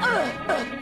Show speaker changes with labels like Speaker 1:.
Speaker 1: uh, uh, uh.